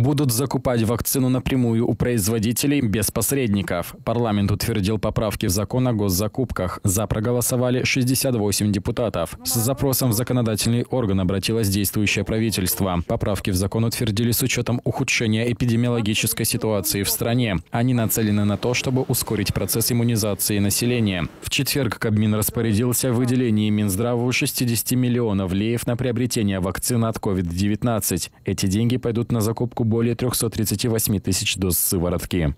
Будут закупать вакцину напрямую у производителей без посредников. Парламент утвердил поправки в закон о госзакупках. За проголосовали 68 депутатов. С запросом в законодательный орган обратилось действующее правительство. Поправки в закон утвердили с учетом ухудшения эпидемиологической ситуации в стране. Они нацелены на то, чтобы ускорить процесс иммунизации населения. В четверг Кабмин распорядился в выделении Минздраву 60 миллионов леев на приобретение вакцины от COVID-19. Эти деньги пойдут на закупку более 338 тысяч доз сыворотки.